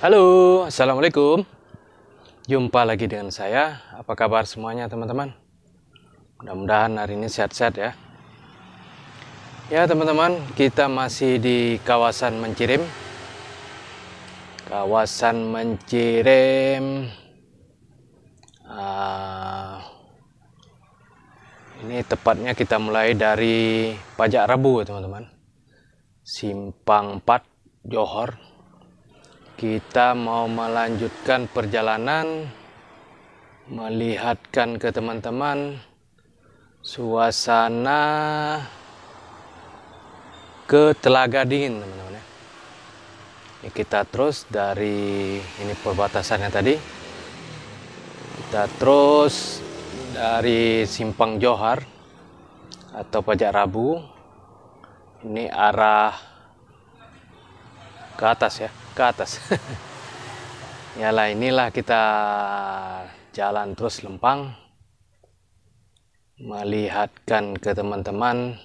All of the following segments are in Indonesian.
Halo, Assalamualaikum. Jumpa lagi dengan saya. Apa kabar semuanya teman-teman? Mudah-mudahan hari ini sehat-sehat ya. Ya teman-teman, kita masih di kawasan Mencirim. Kawasan Mencirim. Uh, Ini tepatnya kita mulai dari Pajak Rabu teman-teman. Simpang 4 Johor kita mau melanjutkan perjalanan melihatkan ke teman-teman suasana ke Telaga Dingin teman-teman ya. Ini kita terus dari ini perbatasannya tadi. Kita terus dari Simpang Johar atau Pajak Rabu. Ini arah ke atas ya ke atas Yalah inilah kita jalan terus lempang melihatkan ke teman-teman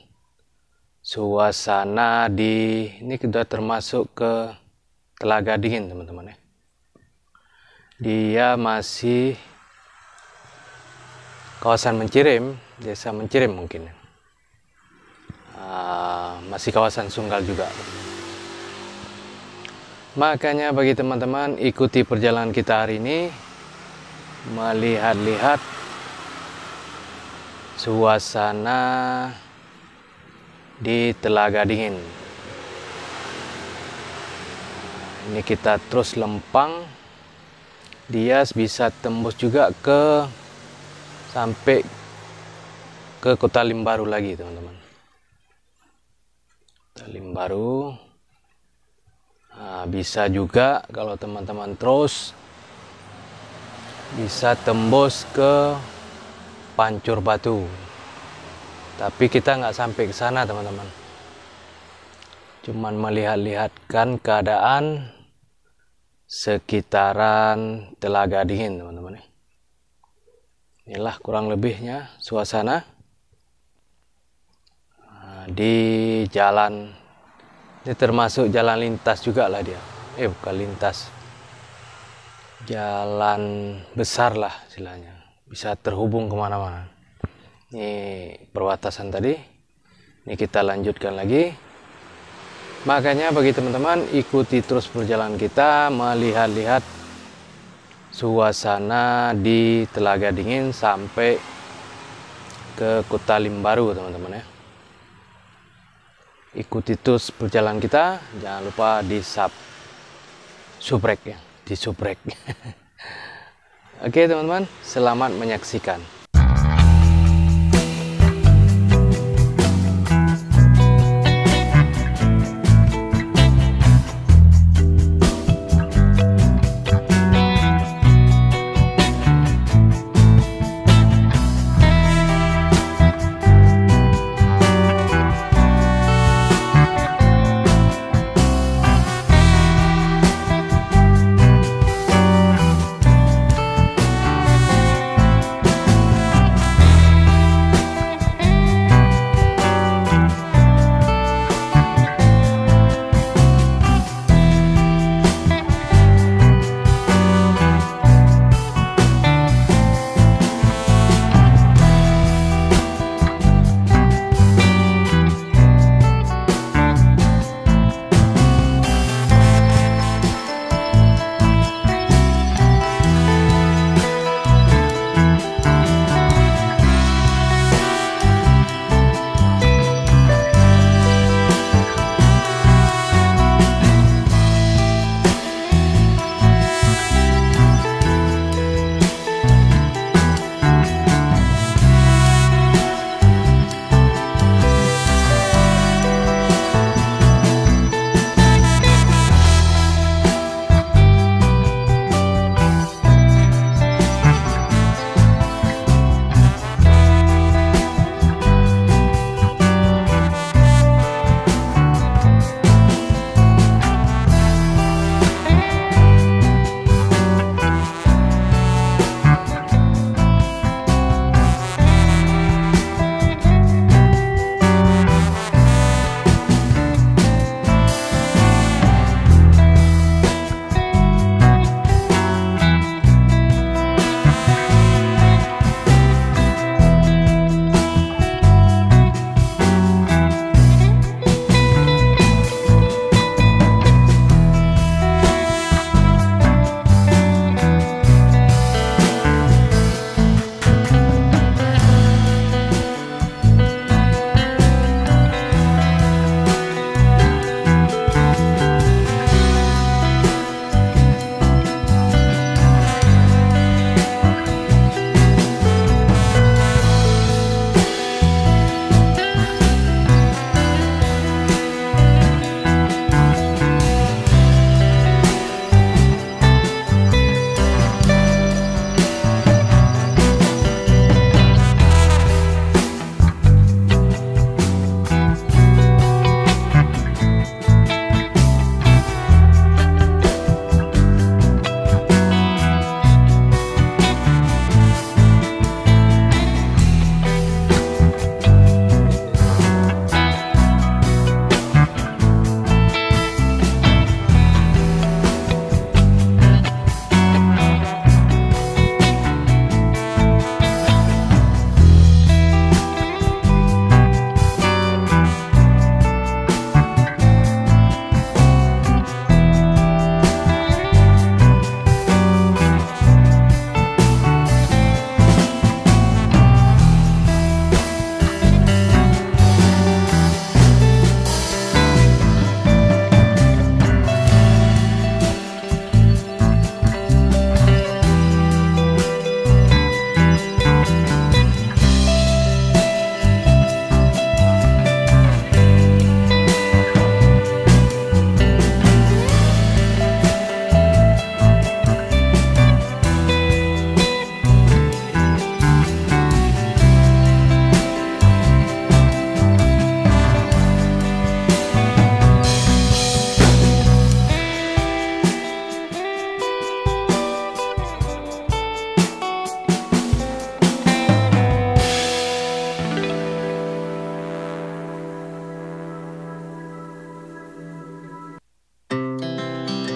suasana di ini sudah termasuk ke Telaga Dingin teman-teman ya. Dia masih kawasan Mencirim, desa Mencirim mungkin. Uh, masih kawasan Sunggal juga. Makanya bagi teman-teman ikuti perjalanan kita hari ini melihat-lihat suasana di Telaga Dingin. Ini kita terus lempang, dia bisa tembus juga ke sampai ke Kota Limbaru lagi teman-teman. Kota Limbaru bisa juga kalau teman-teman terus bisa tembus ke pancur batu. Tapi kita nggak sampai ke sana teman-teman. Cuman melihat-lihatkan keadaan sekitaran telaga dingin teman-teman. Inilah kurang lebihnya suasana nah, di jalan ini termasuk jalan lintas juga lah dia. Eh bukan lintas. Jalan besar lah istilahnya. Bisa terhubung ke mana-mana. Ini perbatasan tadi. Ini kita lanjutkan lagi. Makanya bagi teman-teman ikuti terus perjalanan kita melihat-lihat suasana di Telaga Dingin sampai ke Kota Limbaru teman-teman ya ikuti terus perjalanan kita. Jangan lupa di sub subrek ya. Di subrek. Oke teman-teman selamat menyaksikan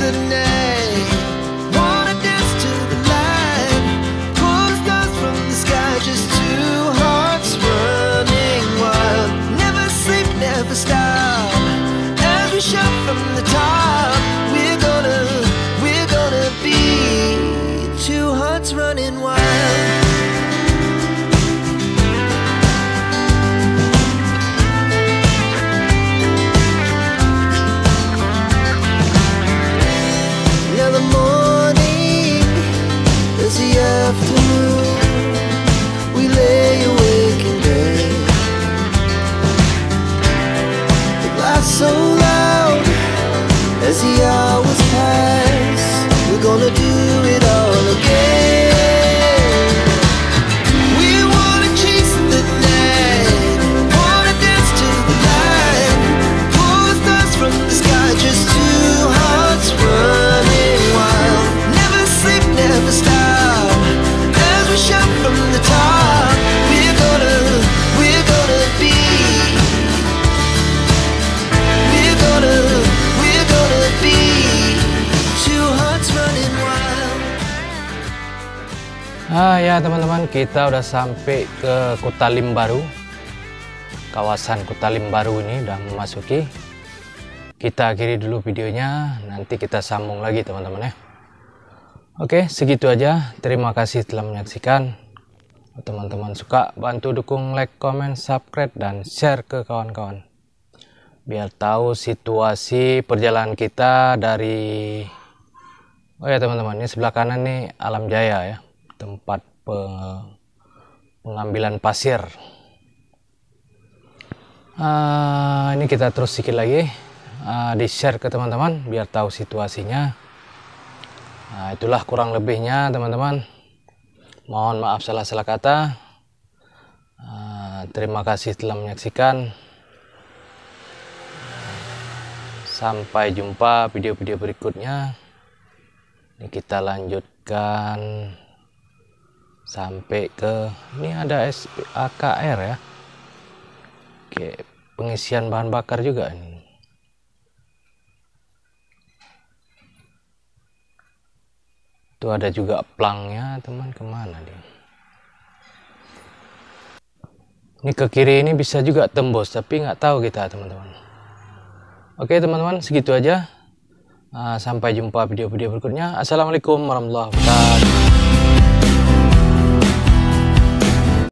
The night, ya teman-teman, kita udah sampai ke Kutalim Baru. Kawasan Kutalim Baru ini udah memasuki. Kita akhiri dulu videonya, nanti kita sambung lagi teman-teman ya. Oke, segitu aja. Terima kasih telah menyaksikan. Teman-teman suka, bantu dukung like, comment, subscribe, dan share ke kawan-kawan. Biar tahu situasi perjalanan kita dari Oh ya teman-teman, ini sebelah kanan nih Alam Jaya ya, tempat pengambilan pasir. Ah, ini kita terus sedikit lagi ah, di share ke teman-teman biar tahu situasinya. Nah, itulah kurang lebihnya teman-teman. Mohon maaf salah-salah kata. Ah, terima kasih telah menyaksikan. Sampai jumpa video-video berikutnya. Ini kita lanjutkan sampai ke ini ada AKR ya. Oke, pengisian bahan bakar juga ini. Itu ada juga plangnya, teman ke mana dia? Ini ke kiri ini bisa juga tembus, tapi nggak tahu kita teman-teman. Oke teman-teman, segitu aja. Ah, sampai jumpa video-video berikutnya. Assalamualaikum warahmatullahi wabarakatuh.